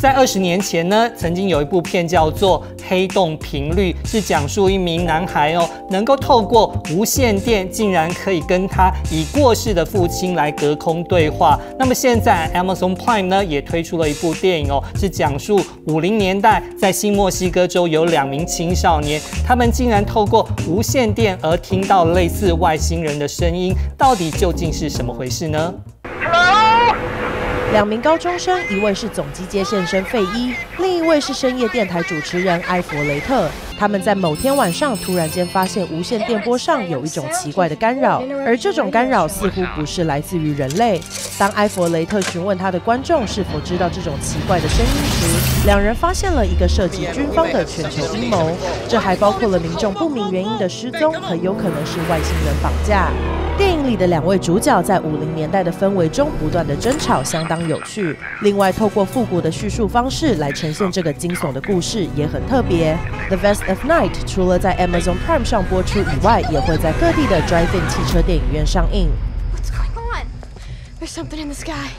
在二十年前呢，曾经有一部片叫做《黑洞频率》，是讲述一名男孩哦，能够透过无线电，竟然可以跟他已过世的父亲来隔空对话。那么现在 Amazon Prime 呢，也推出了一部电影哦，是讲述五零年代在新墨西哥州有两名青少年，他们竟然透过无线电而听到类似外星人的声音，到底究竟是什么回事呢？两名高中生，一位是总机接线生费伊，另一位是深夜电台主持人埃弗雷特。他们在某天晚上突然间发现无线电波上有一种奇怪的干扰，而这种干扰似乎不是来自于人类。当埃弗雷特询问他的观众是否知道这种奇怪的声音时，两人发现了一个涉及军方的全球阴谋，这还包括了民众不明原因的失踪，很有可能是外星人绑架。电影里的两位主角在五零年代的氛围中不断的争吵，相当有趣。另外，透过复古的叙述方式来呈现这个惊悚的故事，也很特别。The Vest of Night 除了在 Amazon Prime 上播出以外，也会在各地的 Drive-in 汽车电影院上映。What's going on? There's something in the sky.